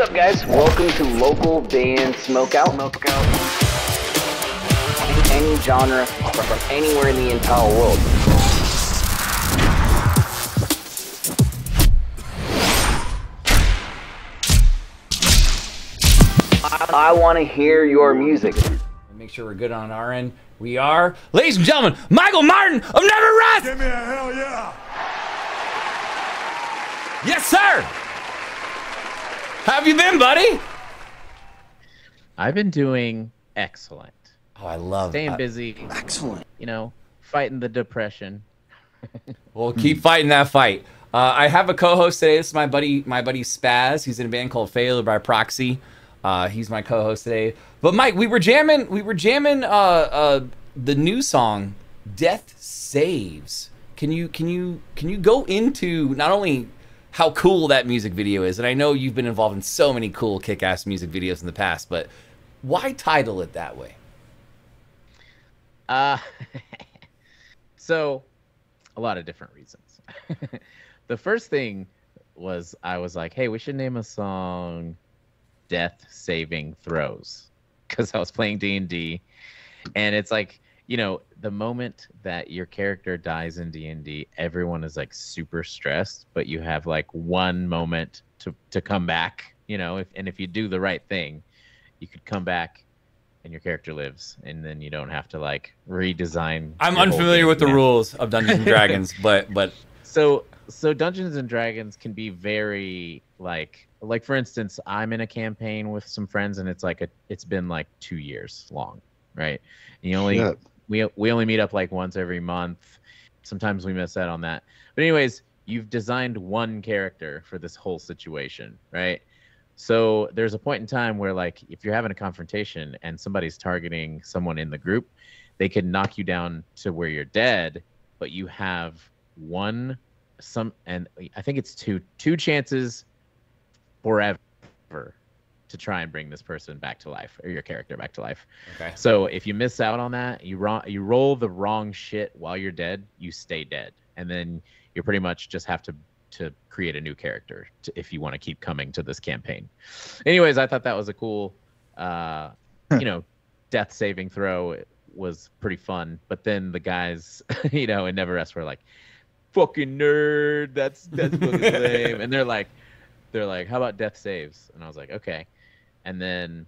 What's up, guys? Welcome to Local Band Smokeout. Smokeout. Any genre from anywhere in the entire world. I, I want to hear your music. Make sure we're good on our end. We are, ladies and gentlemen, Michael Martin of Never Rest. Give me a hell yeah! Yes, sir. How have you been, buddy? I've been doing excellent. Oh, I love Staying uh, busy, Excellent. you know, fighting the depression. We'll keep fighting that fight. Uh, I have a co-host today. This is my buddy, my buddy Spaz. He's in a band called Failure by Proxy. Uh, he's my co-host today. But Mike, we were jamming, we were jamming uh, uh, the new song "Death Saves." Can you can you can you go into not only how cool that music video is, and I know you've been involved in so many cool kick-ass music videos in the past, but why title it that way? Uh, so, a lot of different reasons. the first thing was I was like, hey, we should name a song "Death Saving Throws" because I was playing D and D, and it's like you know the moment that your character dies in d&d everyone is like super stressed but you have like one moment to, to come back you know if, and if you do the right thing you could come back and your character lives and then you don't have to like redesign I'm unfamiliar game with the again. rules of Dungeons and Dragons, but but so so dungeons and dragons can be very like like for instance i'm in a campaign with some friends and it's like a it's been like two years long right and you only Shit. We we only meet up like once every month. Sometimes we miss out on that. But anyways, you've designed one character for this whole situation, right? So there's a point in time where like if you're having a confrontation and somebody's targeting someone in the group, they can knock you down to where you're dead, but you have one some and I think it's two two chances forever to try and bring this person back to life or your character back to life. okay. So if you miss out on that, you ro- you roll the wrong shit while you're dead, you stay dead, and then you pretty much just have to to create a new character to, if you want to keep coming to this campaign. Anyways, I thought that was a cool, uh, you know, death saving throw. It was pretty fun. But then the guys, you know, in Never Rest were like, "Fucking nerd, that's that's fucking lame," and they're like, they're like, "How about death saves?" And I was like, "Okay." And then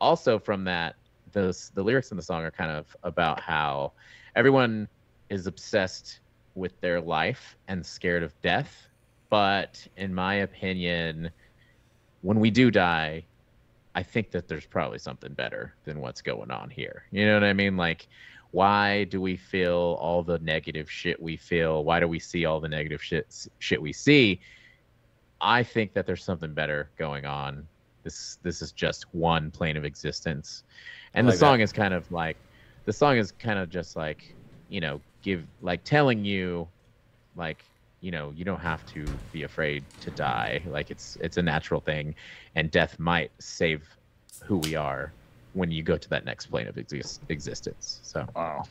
also from that, those the lyrics in the song are kind of about how everyone is obsessed with their life and scared of death. But in my opinion, when we do die, I think that there's probably something better than what's going on here. You know what I mean? Like, why do we feel all the negative shit we feel? Why do we see all the negative shit shit we see? I think that there's something better going on. This this is just one plane of existence, and like the song is kind of like, the song is kind of just like, you know, give like telling you, like you know, you don't have to be afraid to die. Like it's it's a natural thing, and death might save who we are when you go to that next plane of exist- existence. So Wow.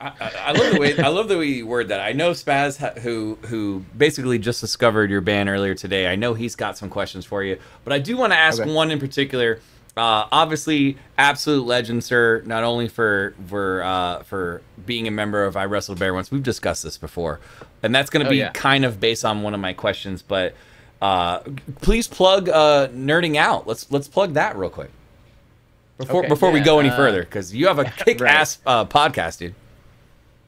I, I I love the way I love the way you word that. I know Spaz, ha- who who basically just discovered your band earlier today. I know he's got some questions for you, but I do want to ask Okay. one in particular. Uh, obviously, absolute legend, sir. Not only for for uh, for being a member of I Wrestled Bear once. We've discussed this before, and that's going to Oh, be yeah. kind of based on one of my questions. But uh, please plug uh, nerding out. Let's let's plug that real quick before Okay, before we yeah, go any uh, further because you have a kick ass uh, podcast, dude.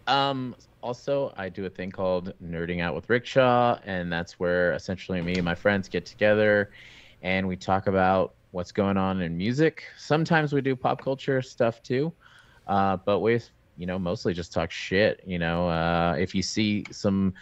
Um, also, I do a thing called Nerding Out with Rickshaw, and that's where essentially me and my friends get together and we talk about what's going on in music. Sometimes we do pop culture stuff too, uh, but we, you know, mostly just talk shit. You know, uh, if you see some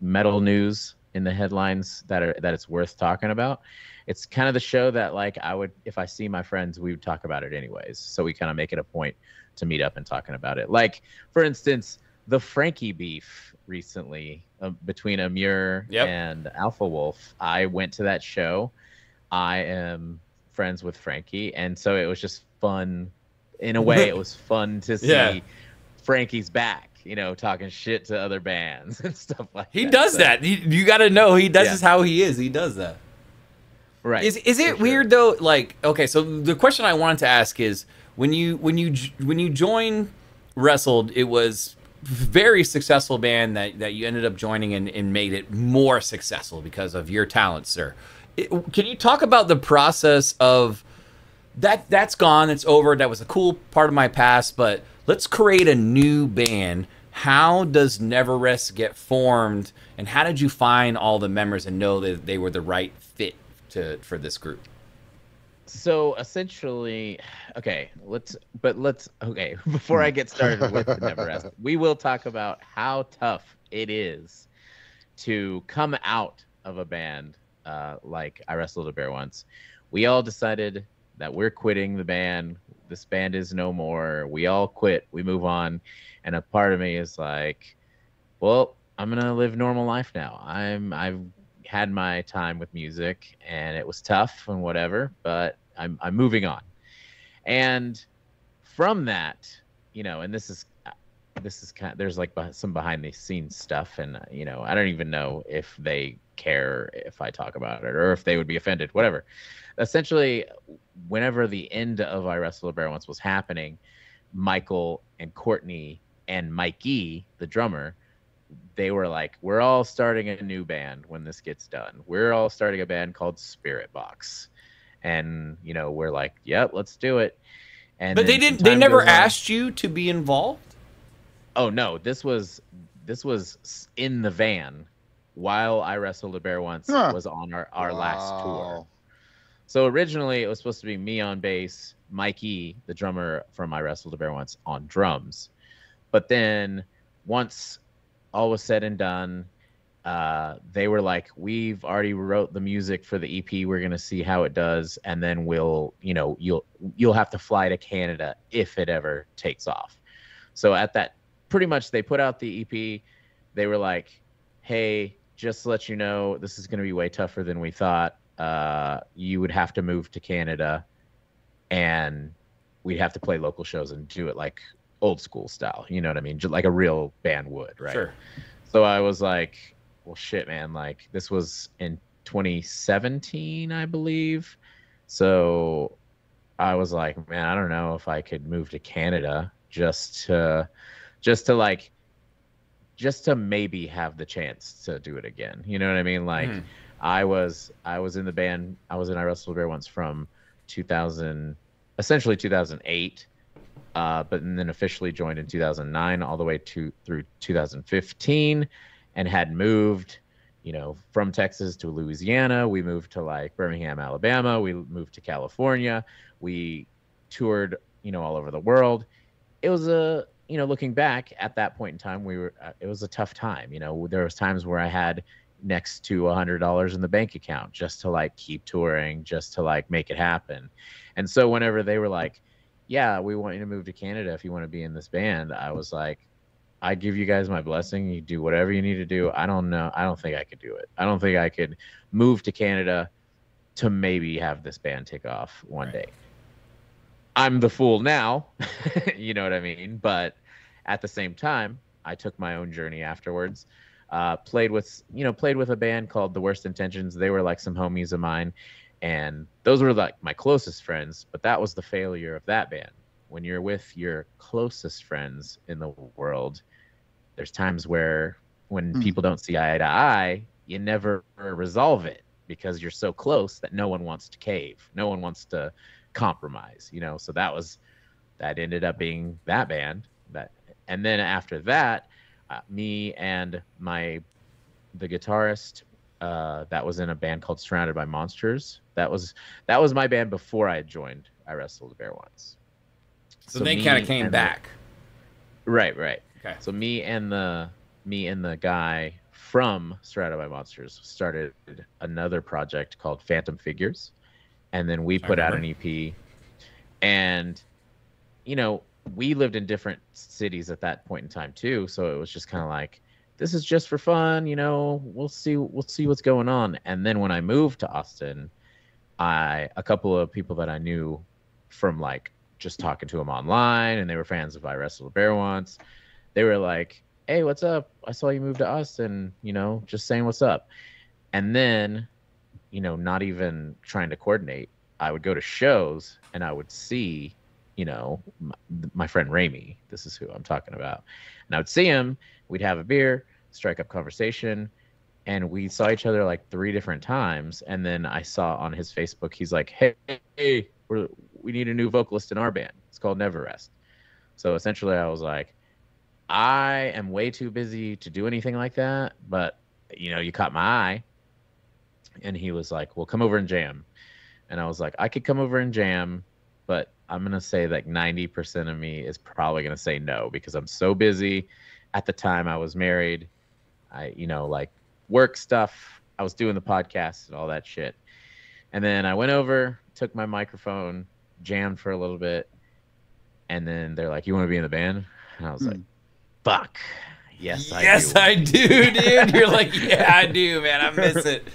metal news in the headlines that are that it's worth talking about, it's kind of the show that like I would if I see my friends, we would talk about it anyways. So we kind of make it a point to meet up and talking about it. Like for instance, the Frankie beef recently uh, between Emmure Yep. and Alpha Wolf. I went to that show. I am friends with Frankie, and so it was just fun. In a way, it was fun to see Yeah. Frankie's back. You know, talking shit to other bands and stuff like He that. does So- that. You, you got to know he. does Yeah. just how he is. He does that. Right. Is is it sure. weird though? Like, okay, so the question I wanted to ask is when you when you when you join wrestled, it was very successful band that that you ended up joining and, and made it more successful because of your talent, sir. It, can you talk about the process of that? That's gone. It's over. That was a cool part of my past, but let's create a new band. How does Never Rest get formed, and how did you find all the members and know that they were the right fit to for this group? So essentially, okay, let's but let's okay, before I get started with the Never we will talk about how tough it is to come out of a band uh, like I Wrestled a Bear Once. We all decided that we're quitting the band. This band is no more. We all quit. We move on. And a part of me is like, well, I'm gonna live normal life now. I'm I've had my time with music and it was tough and whatever, but I'm I'm moving on. And from that, you know, and this is this is kind of, there's like some behind the scenes stuff and you know, I don't even know if they care if I talk about it or if they would be offended, whatever. Essentially, whenever the end of I Wrestle a Bear Once was happening, Michael and Courtney and Mikey, the drummer, they were like, "We're all starting a new band when this gets done. We're all starting a band called Spiritbox," and you know, we're like, "Yep, let's do it." And But they didn't. They never goes on. asked you to be involved. Oh no, this was this was in the van while I wrestled a bear once Huh. was on our our last tour. So originally it was supposed to be me on bass, Mikey, the drummer from I Wrestled a Bear Once, on drums. But then once all was said and done, uh, they were like, "We've already wrote the music for the EP. We're gonna see how it does, and then we'll, you know, you'll you'll have to fly to Canada if it ever takes off." So at that, pretty much they put out the EP. They were like, "Hey, just to let you know, this is gonna be way tougher than we thought. Uh, you would have to move to Canada, and we'd have to play local shows and do it like old school style. You know what I mean? Just like a real band would, right?" Sure. So I was like, well, shit, man. Like, this was in 2017, I believe. So I was like, man, I don't know if I could move to Canada just to, just to like, just to maybe have the chance to do it again. You know what I mean? Like, Mhm. I was, I was in the band. I was in I Wrestled Bear once from 2000, essentially 2008 uh, but then officially joined in 2009 all the way to through 2015 and had moved you know from texas to louisiana. We moved to like birmingham alabama. We moved to california. We toured you know all over the world. It was a you know looking back at that point in time we were uh, it was a tough time. You know there was times where i had next to a hundred dollars in the bank account just to like keep touring just to like make it happen. And so whenever they were like yeah, we want you to move to Canada if you want to be in this band. I was like, I give you guys my blessing. You do whatever you need to do. I don't know. I don't think I could do it. I don't think I could move to Canada to maybe have this band take off one Right. day. I'm the fool now, you know what I mean? But at the same time, I took my own journey afterwards. Uh, played with, you know, played with a band called The Worst Intentions. They were like some homies of mine and those were like my closest friends but that was the failure of that band when you're with your closest friends in the world there's times where when Hmm. people don't see eye to eye you never resolve it because you're so close that no one wants to cave no one wants to compromise you know so that was that ended up being that band that and then after that uh, me and my the guitarist uh, that was in a band called Surrounded by Monsters. That was that was my band before I joined I Wrestled a Bear Once. So, So they kind of came and the- back. Right, right. Okay. So me and the me and the guy from Surrounded by Monsters started another project called Phantom Figures, and then we put out an. EP. And you know, we lived in different cities at that point in time too, so it was just kind of like this is just for fun, you know, we'll see we'll see what's going on. And then when I moved to Austin, I a couple of people that I knew from like just talking to them online and they were fans of I Wrestled a Bear Once. They were like, Hey, what's up? I saw you move to Austin, you know, just saying what's up. And then you know, not even trying to coordinate. I would go to shows and I would see, you know, my, my friend Ramy. This is who I'm talking about. And I would see him. We'd have a beer, strike up conversation, and we saw each other like three different times. And then I saw on his Facebook, he's like, "Hey, hey, we need a new vocalist in our band. It's called Never Rest." So essentially, I was like, I am way too busy to do anything like that, but you know, you caught my eye. And he was like, Well, come over and jam. And I was like, I could come over and jam, but I'm gonna say like 90% of me is probably gonna say no because I'm so busy. At the time I was married, I, you know, like work stuff. I was doing the podcast and all that shit. And then I went over, took my microphone, jammed for a little bit, and then they're like, "You want to be in the band?" And I was like, "Fuck, yes, I yes, do." I do, dude. You're like, yeah, I do, man. I miss it.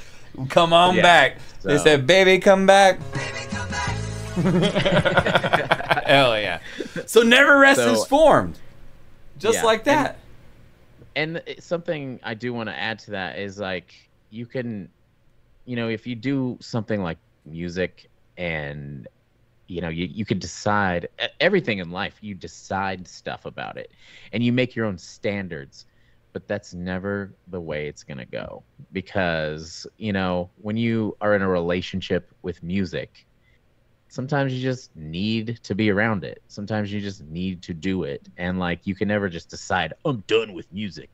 Come on Yeah, back. They said, baby, come back. Hell yeah. So Never Rest So- is formed. Just Yeah, like that. and it- something I do want to add to that is like you can, you know, if you do something like music and you know you, you could decide everything in life you decide stuff about it and you make your own standards but that's never the way it's going to go because you know when you are in a relationship with music sometimes you just need to be around it. Sometimes you just need to do it and like you can never just decide i'm done with music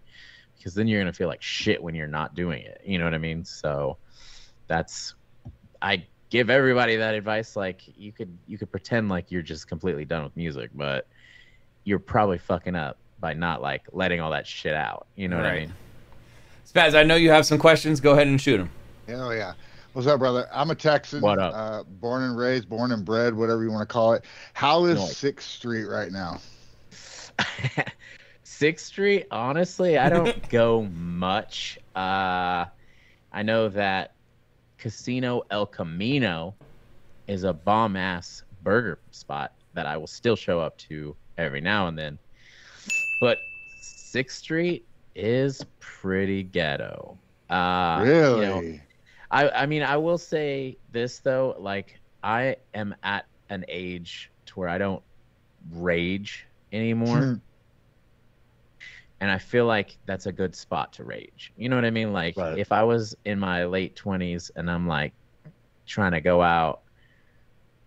because then you're going to feel like shit when you're not doing it. You know what i mean? So that's i give everybody that advice like you could you could pretend like you're just completely done with music but you're probably fucking up by not like letting all that shit out you know what i mean Spaz, I know you have some questions. Go ahead and shoot them. Hell yeah. What's up, brother? I'm a Texan. What up? Uh, born and raised, born and bred, whatever you want to call it. How is Nice. Sixth Street right now? Sixth Street, honestly, I don't go much. Uh, I know that Casino El Camino is a bomb ass burger spot that I will still show up to every now and then. But Sixth Street is pretty ghetto. Uh, you really? know, I I mean I will say this though, like I am at an age to where I don't rage anymore. And I feel like that's a good spot to rage. You know what I mean? Like Right. if I was in my late 20s and I'm like trying to go out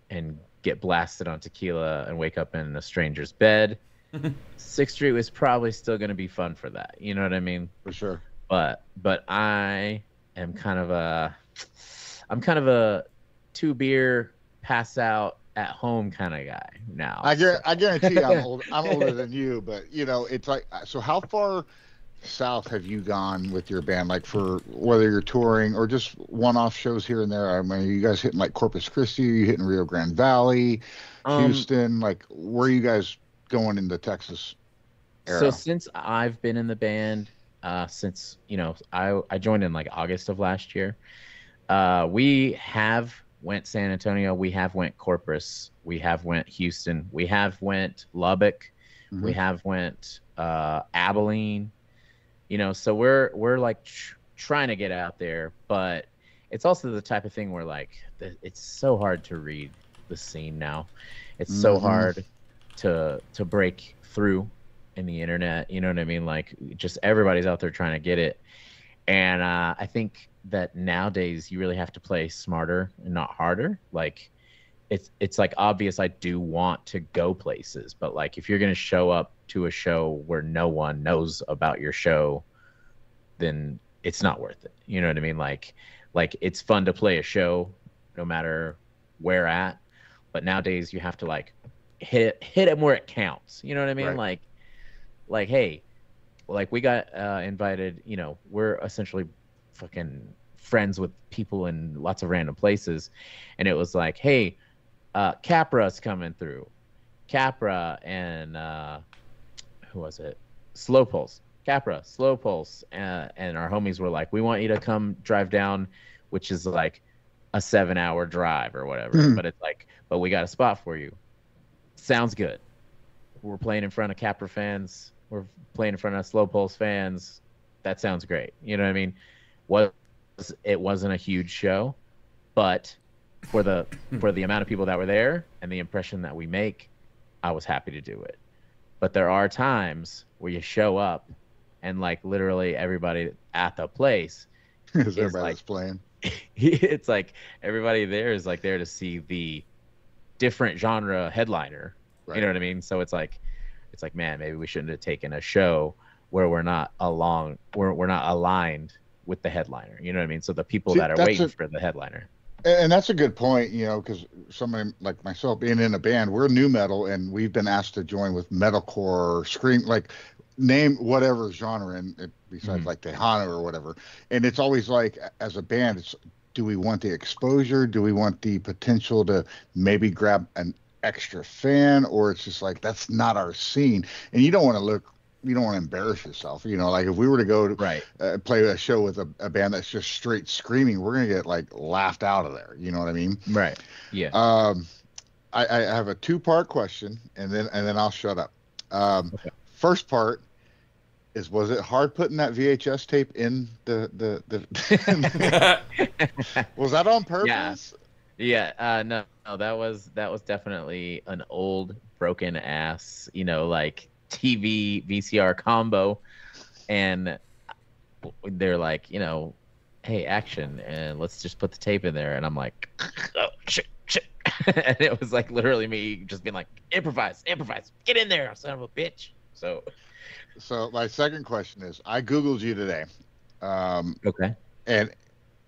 and get blasted on tequila and wake up in a stranger's bed, Sixth Street was probably still going to be fun for that. You know what I mean? For sure. but but I am kind of a I'm kind of a two beer pass out at home kind of guy now. I, guar- I guarantee I'm, old, I'm older than you, but you know, it's like, so how far south have you gone with your band? Like for whether you're touring or just one-off shows here and there. I mean, are you guys hitting like Corpus Christi? Are you hitting Rio Grande Valley, Um, Houston? Like, where are you guys going in the Texas era? So since I've been in the band, uh, since you know I I joined in like August of last year, uh, we have went San Antonio, we have went Corpus, we have went Houston, we have went Lubbock, we Mhm. have went uh, Abilene. You know, so we're we're like tr- trying to get out there, but it's also the type of thing where like the, it's so hard to read the scene now. It's so Mhm. hard to to break through in the internet. You know what I mean? Like just everybody's out there trying to get it. And uh, I think that nowadays you really have to play smarter and not harder. Like it's it's like obvious I do want to go places, but like if you're gonna show up to a show where no one knows about your show, then it's not worth it. You know what I mean? Like like it's fun to play a show no matter where at, but nowadays you have to like hit it hit it where it counts. You know what I mean? Right. Like like hey, like we got uh invited, you know, we're essentially fucking friends with people in lots of random places and it was like, hey, uh Capra's coming through. Capra and uh who was it? Slow Pulse. Capra, Slow Pulse, uh, and our homies were like, "We want you to come drive down, which is like a seven-hour drive or whatever." Mhm. But it's like, but we got a spot for you. Sounds good. We're playing in front of Capra fans. We're playing in front of Slow Pulse fans. That sounds great. You know what I mean? Was it wasn't a huge show, but for the for the amount of people that were there and the impression that we make, I was happy to do it. But there are times where you show up and like literally everybody at the place Is It's everybody like- playing? it's like everybody there is like there to see the different genre headliner. Right. You know what I mean? So it's like it's like man, maybe we shouldn't have taken a show where we're not along we're we're not aligned with the headliner. You know what I mean? So the people See, that are waiting a- for the headliner. And, that's a good point, you know, because somebody like myself being in a band, we're new metal, and we've been asked to join with metalcore, or scream, like name whatever genre, and it, besides Mhm. like Tejano or whatever. And it's always like, as a band, it's do we want the exposure? Do we want the potential to maybe grab an extra fan, or it's just like that's not our scene, and you don't want to look. You don't want to embarrass yourself, you know. Like if we were to go to Right. uh, play a show with a, a band that's just straight screaming, we're gonna get like laughed out of there. You know what I mean? Right. Yeah. Um, I, I have a two-part question, and then and then I'll shut up. Um, Okay. First part is: Was it hard putting that VHS tape in the the the? was that on purpose? Yeah, uh, no, no, that was that was definitely an old broken ass, you know, like TV VCR combo, and they're like, you know, hey, action, and let's just put the tape in there, and I'm like, oh shit, shit, and it was like literally me just being like, improvise, improvise, get in there, son of a bitch. So So my second question is: I googled you today, um, okay, and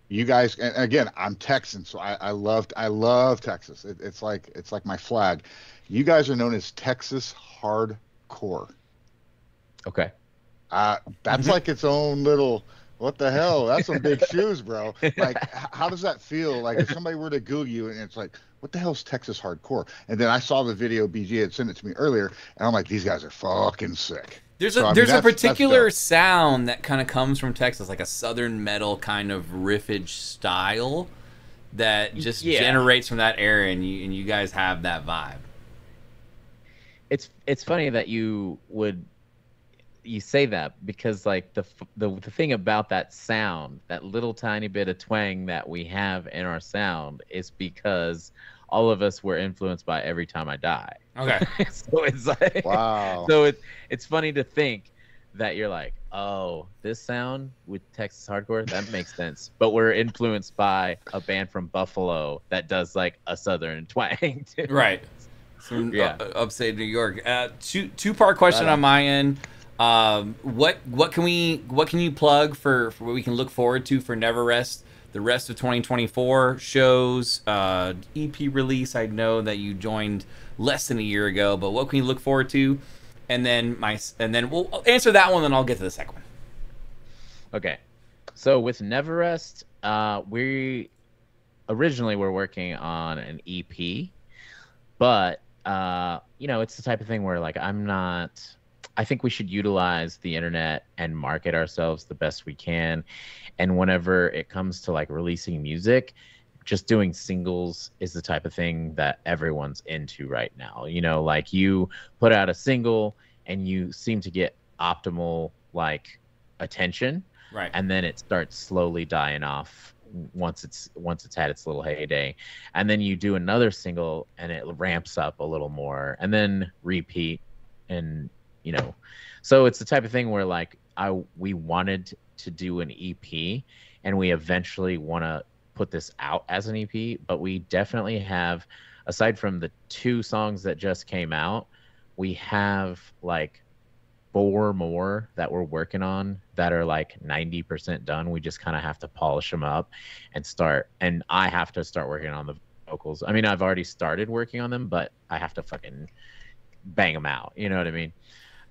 you guys and again i'm texan so i, I loved i love texas. It, it's like it's like my flag. You guys are known as texas hardcore. Okay, uh that's like its own little what the hell? That's some big shoes bro. Like how does that feel? Like if somebody were to google you and it's like what the hell's texas hardcore? And then i saw the video bg had sent it to me earlier and i'm like these guys are fucking sick There's So, a I mean, there's a that's- that's particular sound that kind of comes from Texas, like a southern metal kind of riffage style that just Yeah. generates from that area, and you and you guys have that vibe. it's it's funny that you would you say that because like the the the thing about that sound, that little tiny bit of twang that we have in our sound is because all of us were influenced by Every Time I Die. Okay. so it's like wow so it's it's funny to think that you're like, oh, this sound with Texas hardcore that makes sense, but we're influenced by a band from Buffalo that does like a southern twang. too. Right. From Yeah. uh, upstate New York. Uh, two two part question Right on. on my end. Um, what what can we what can you plug for, for what we can look forward to for Never Rest the rest of 2024 shows uh, EP release? I know that you joined less than a year ago, but what can you look forward to? And then my and then we'll answer that one, then I'll get to the second one. Okay. So with Never Rest, uh, we originally were working on an EP, but uh, you know, it's the type of thing where like I'm not. I think we should utilize the internet and market ourselves the best we can. And whenever it comes to like releasing music, just doing singles is the type of thing that everyone's into right now. You know, like you put out a single and you seem to get optimal like attention Right. and then it starts slowly dying off once it's once it's had its little heyday and then you do another single and it ramps up a little more and then repeat and you know so it's the type of thing where like i we wanted to do an ep and we eventually want to put this out as an ep but we definitely have aside from the two songs that just came out we have like four more that we're working on that are like 90% done. We just kind of have to polish them up and start. And I have to start working on the vocals. I mean, I've already started working on them, but I have to fucking bang them out. You know what I mean?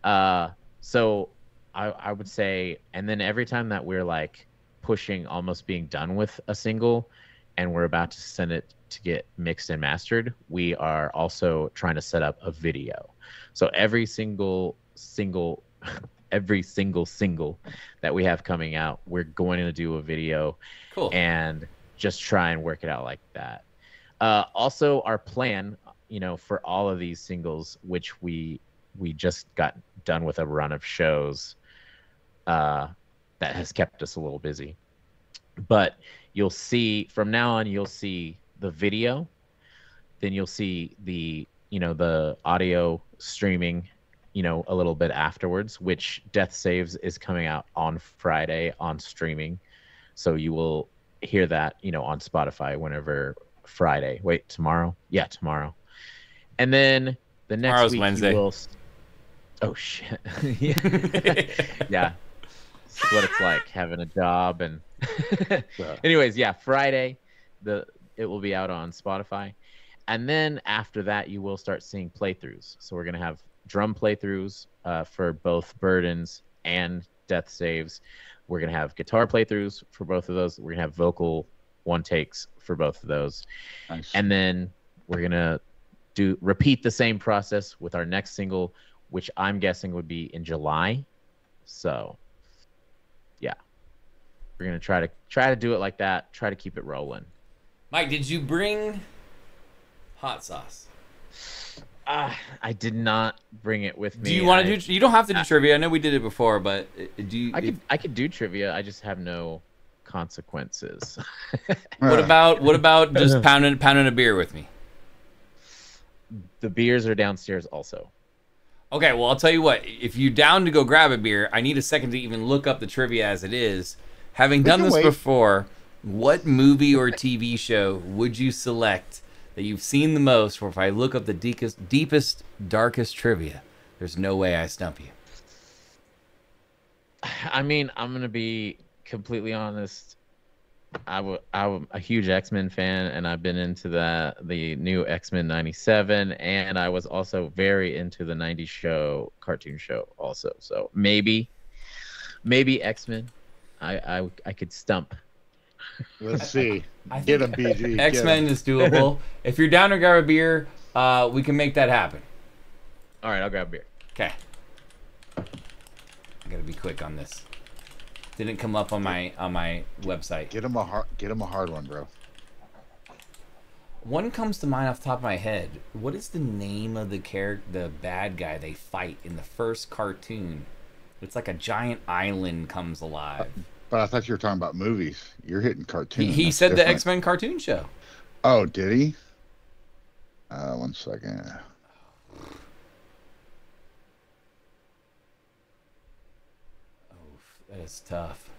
Uh, so I, I would say, and then every time that we're like pushing almost being done with a single and we're about to send it to get mixed and mastered, we are also trying to set up a video. So every single single every single single that we have coming out, we're going to do a video Cool. and just try and work it out like that. Uh, also, our plan, you know, for all of these singles, which we we just got done with a run of shows, uh, that has kept us a little busy. but you'll see from now on you'll see the video. Then you'll see the you know the audio streaming you know a little bit afterwards which death saves is coming out on friday on streaming. So you will hear that you know on spotify whenever friday. Wait tomorrow? Yeah tomorrow. And then the next Tomorrow's week Wednesday. you will oh shit. Yeah. Yeah. It's what it's like having a job and anyways yeah friday the it will be out on spotify. And then after that you will start seeing playthroughs. So we're going to have drum playthroughs uh, for both burdens and death saves. We're going to have guitar playthroughs for both of those. We're going to have vocal one takes for both of those. Nice. and then we're gonna do repeat the same process with our next single which i'm guessing would be in july so yeah we're gonna try to try to do it like that try to keep it rolling Mike, did you bring hot sauce? ah i did not bring it with me Do you want to do? You don't have to do trivia. I know we did it before, but uh, do you? i could i could do trivia i just have no consequences what about what about just pounding pounding a beer with me? the beers are downstairs also Okay, well I'll tell you what. If you're down to go grab a beer, I need a second to even look up the trivia as it is. Having done this wait. before, what movie or TV show would you select that you've seen the most? Or if I look up the deepest, deepest, darkest trivia, there's no way I stump you. I mean, I'm gonna be completely honest. I w- I'm a huge X Men fan, and I've been into the the new X Men '97, and I was also very into the '90s show, cartoon show, also. So maybe, maybe X Men. I, I I could stump. Let's see. I Get him, think BG. X Men is doable. if you're down to grab a beer, uh, we can make that happen. All right, I'll grab a beer. Okay. I gotta be quick on this. Didn't come up on my on my website. Get him a hard. Get him a hard one, bro. One comes to mind off the top of my head. What is the name of the character, the bad guy they fight in the first cartoon? It's like a giant island comes alive. But I thought you were talking about movies. You're hitting He, cartoons. he That's said the. X Men cartoon show. Oh, did he? Uh, one second. That is tough.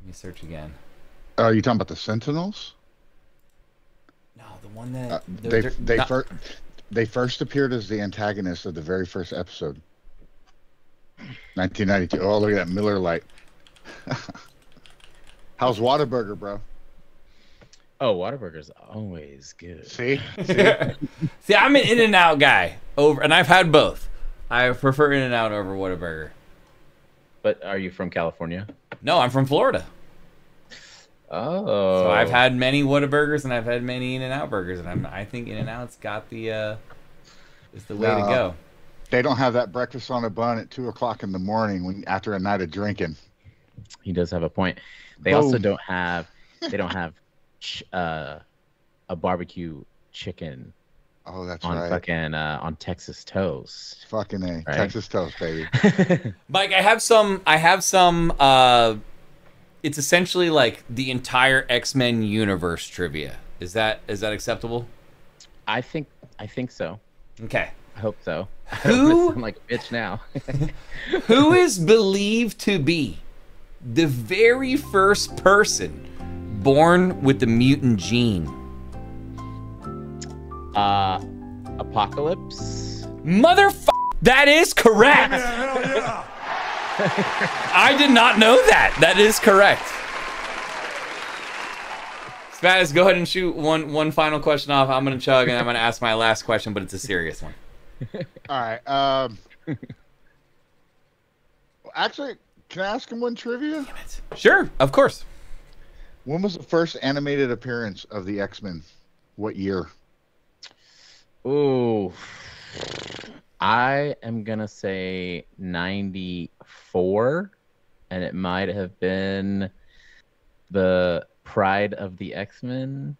Let me search again. Oh, are you talking about the Sentinels? No, the one that Uh, they they're they not- first they first appeared as the antagonists of the very first episode. 1992. Oh, look at that Miller Lite. How's Whataburger, bro? Oh, Whataburger's always good. See, see, See, I'm an In and Out guy over, and I've had both. I prefer In and Out over Whataburger. But are you from California? No, I'm from Florida, Oh, so I've had many Whataburgers and I've had many In and Out burgers, and I'm, I think In and Out's got the uh, is the way to go. they don't have that breakfast on a bun at two o'clock in the morning when after a night of drinking. He does have a point. They also don't have they don't have ch- uh, a barbecue chicken Oh, that's on right. fucking uh, on Texas toast. Fucking a Right. Texas toast, baby. Mike, I have some. I have some. Uh, it's essentially like the entire X Men universe trivia. Is that is that acceptable? I think I think so. Okay. I hope so. Who- I'm like a bitch now. Who is believed to be the very first person born with the mutant gene? Uh, Apocalypse. Motherfucker, that is correct. I did not know that. That is correct. Spaz, go ahead and shoot one one final question off. I'm gonna chug and I'm gonna ask my last question, but it's a serious one. All right. Um, actually, can I ask him one trivia? Sure, of course. When was the first animated appearance of the X Men? What year? Ooh. I am gonna say 94, and it might have been the Pryde of the X Men.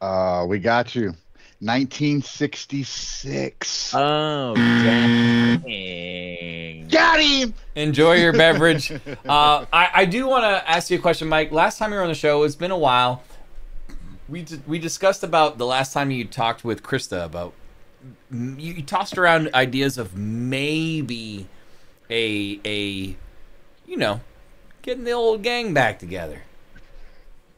Uh, we got you. 1966. Oh, dang. Got him. Enjoy your beverage. Uh, I, I do want to ask you a question, Mike. Last time you were on the show, it's been a while. We d- we discussed about the last time you talked with Krysta about you, tossed around ideas of maybe a a you know getting the old gang back together.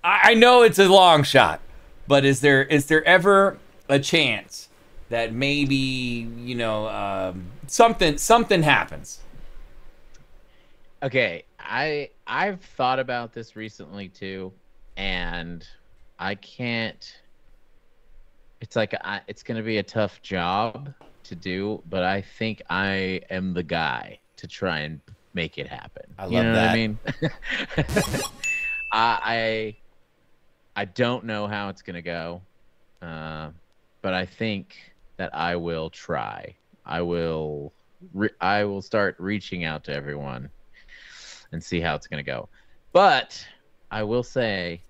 I, I know it's a long shot, but is there is there ever a chance that maybe you know um, something something happens? Okay, I I've thought about this recently too, and I can't. It's like I, it's gonna be a tough job to do, but I think I am the guy to try and make it happen. I you love know that. what I mean? I, I I don't know how it's gonna go, uh, but I think that I will try. I will. Re- I will start reaching out to everyone and see how it's gonna go. But I will say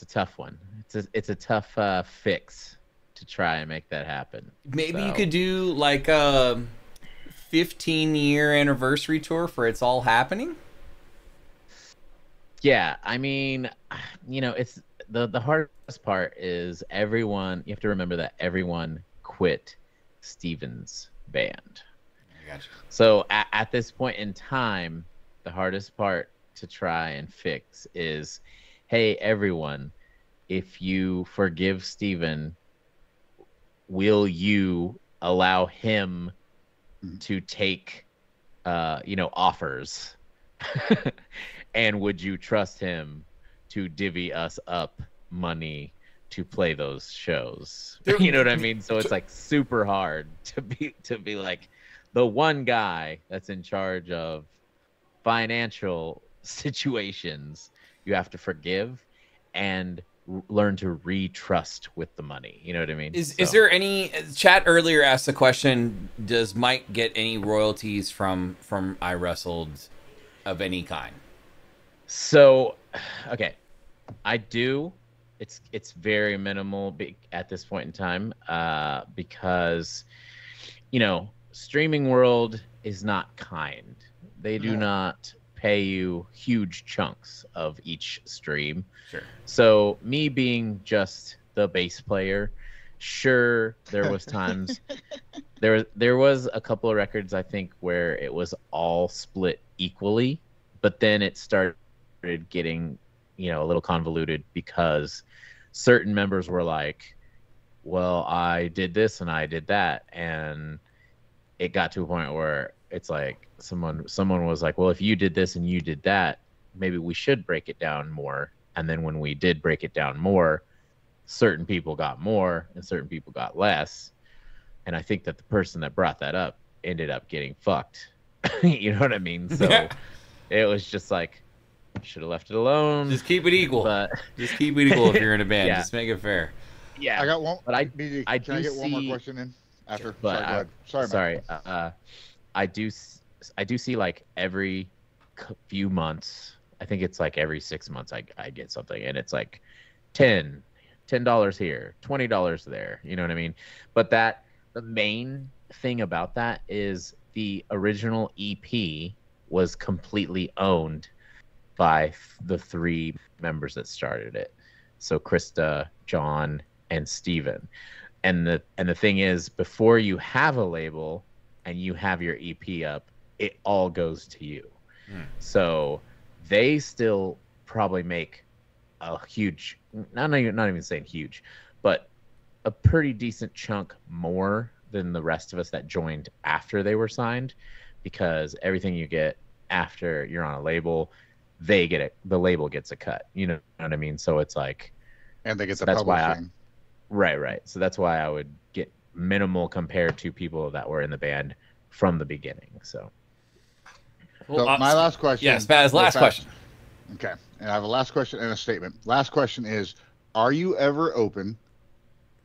it's a tough one. It's a it's a tough uh, fix to try and make that happen. Maybe you could do like a 15 year anniversary tour for It's All Happening. Yeah, I mean, you know, it's the the hardest part is everyone. You have to remember that everyone quit Steven's band. I got you. So at, at this point in time, the hardest part to try and fix is, hey everyone, if you forgive Steven, will you allow him Mhm. to take, uh, you know, offers? and would you trust him to divvy us up money to play those shows? You know what I mean? So it's like super hard to be to be like the one guy that's in charge of financial situations you have to forgive and learn to retrust with the money. You know what i mean? Is, is there any chat earlier asked the question does Mike get any royalties from from I wrestled of any kind? so okay. I do. It's it's very minimal at this point in time uh because you know streaming world is not kind. They do No. not pay you huge chunks of each stream Sure. So me being just the bass player, sure there was times there there was a couple of records I think where it was all split equally, but then it started getting, you know, a little convoluted because certain members were like, "Well, I did this and I did that," and it got to a point where it's like someone someone was like, "Well, if you did this and you did that, maybe we should break it down more." And then when we did break it down more, certain people got more and certain people got less. And I think that the person that brought that up ended up getting fucked. you know what I mean? So it was just like should have left it alone. Just keep it equal. but Just keep it equal if you're in a band. Yeah. Just make it fair. yeah, I got one. But I- BG, I can I do get one more question in after? But sorry, go I- ahead. Sorry, sorry. Mike. Uh, I do. I do see like every few months. I think it's like every six months I I get something, and it's like 10 ten dollars here, twenty dollars there. You know what I mean? But that the main thing about that is the original EP was completely owned by th- the three members that started it. So Krysta, John, and Steven. And the and the thing is before you have a label and you have your EP up, it all goes to you. Hmm. So they still probably make a huge not even not even saying huge, but a pretty decent chunk more than the rest of us that joined after they were signed because everything you get after you're on a label they get it the label gets a cut you know what i mean so it's like And they get the that's why I- publishing. right right so that's why i would get minimal compared to people that were in the band from the beginning so So uh, my last question. Yes, Spaz, or last Spaz- question. Okay, and I have a last question and a statement. Last question is: Are you ever open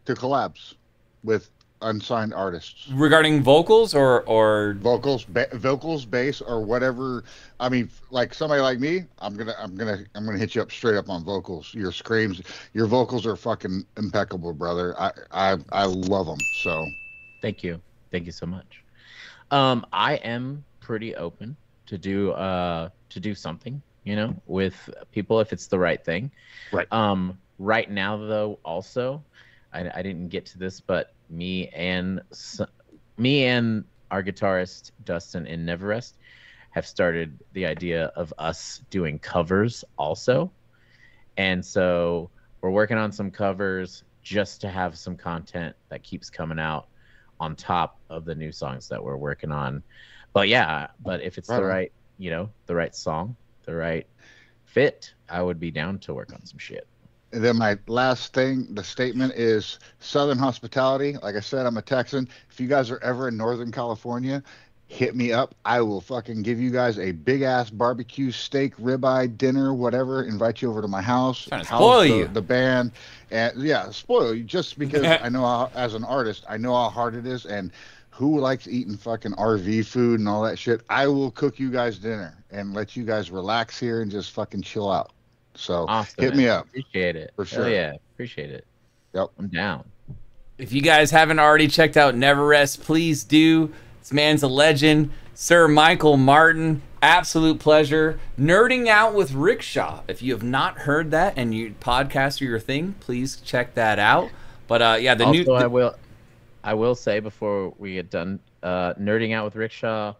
to collabs with unsigned artists? Regarding vocals or or? Vocals ba- vocals bass or whatever. I mean like somebody like me i'm gonna i'm gonna i'm gonna hit you up straight up on vocals. Your screams your vocals are fucking impeccable brother. I i i love them so. Thank you. Thank you so much. Um, I am pretty open to do uh to do something, you know, with people if it's the right thing. Right. Um, right now though, also, I, I didn't get to this, but me and me and our guitarist Dustin in Never Rest have started the idea of us doing covers also, and so we're working on some covers just to have some content that keeps coming out on top of the new songs that we're working on. But yeah, but if it's Right the right, you know, the right song, the right fit, I would be down to work on some shit. And then my last thing, the statement is Southern hospitality. Like I said, I'm a Texan. If you guys are ever in Northern California, hit me up. I will fucking give you guys a big ass barbecue, steak, ribeye, dinner, whatever. Invite you over to my house. Trying to spoil the, you. The band, and yeah, spoil you just because I know how, as an artist, I know how hard it is, and who likes eating fucking RV food and all that shit. I will cook you guys dinner and let you guys relax here and just fucking chill out. So Awesome. hit man. me up. Appreciate it. For Hell sure. yeah, appreciate it. Yep. I'm down. If you guys haven't already checked out Never Rest, please do. This man's a legend. Sir Michael Martin, absolute pleasure. Nerding out with Rickshaw. If you have not heard that and you podcast are your thing, please check that out. But uh, yeah, the also, new. I will, I will say before we get done, uh, nerding out with Rickshaw,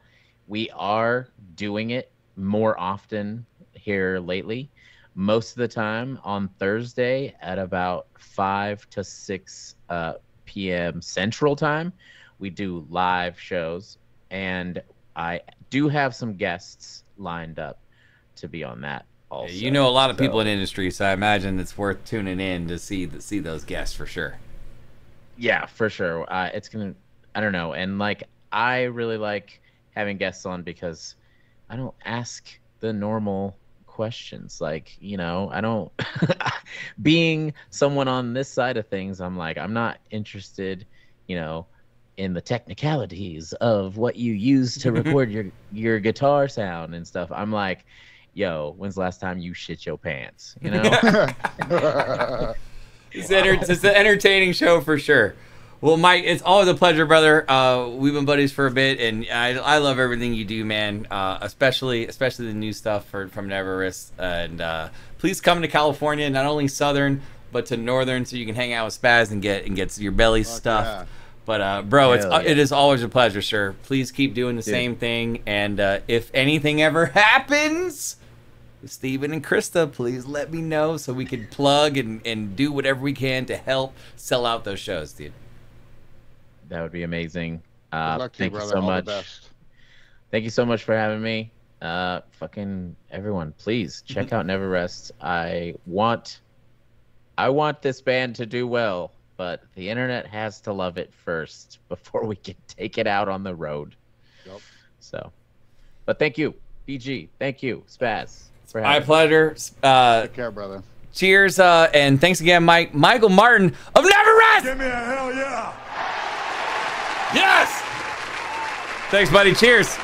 we are doing it more often here lately. Most of the time on Thursday at about five to six uh, p.m. Central Time, we do live shows, and I do have some guests lined up to be on that. Also, you know a lot of people in industry, so I imagine it's worth tuning in to see the, see those guests for sure. Yeah, for sure. Uh, it's gonna. I don't know, and like I really like having guests on because I don't ask the normal questions. Like you know, I don't. being someone on this side of things, I'm like I'm not interested. You know, in the technicalities of what you use to record your your guitar sound and stuff. I'm like, yo, when's the last time you shit your pants? You know. It's, enter- it's an entertaining show for sure. Well, Mike, it's always a pleasure, brother. Uh, we've been buddies for a bit, and I, I love everything you do, man. Uh, especially especially the new stuff for, from Never Rest. And uh, please come to California, not only southern but to northern, so you can hang out with Spaz and get and get your belly Fuck stuffed. yeah. But uh, bro, it's yeah. it is always a pleasure, sir. Please keep doing the Dude. same thing, and uh, if anything ever happens. Steven and Krysta, please let me know so we can plug and, and do whatever we can to help sell out those shows, dude. That would be amazing. Uh, luck to you, thank you, brother. so All much. Thank you so much for having me. Uh, fucking everyone, please check out Never Rest. I want, I want this band to do well, but the internet has to love it first before we can take it out on the road. Yep. So, but thank you, BG. Thank you, Spaz, for My having. pleasure. Uh, Take care, brother. cheers, uh, and thanks again, Mike. Michael Martin of Never Rest. Give me a hell yeah! Yes. Thanks, buddy. Cheers.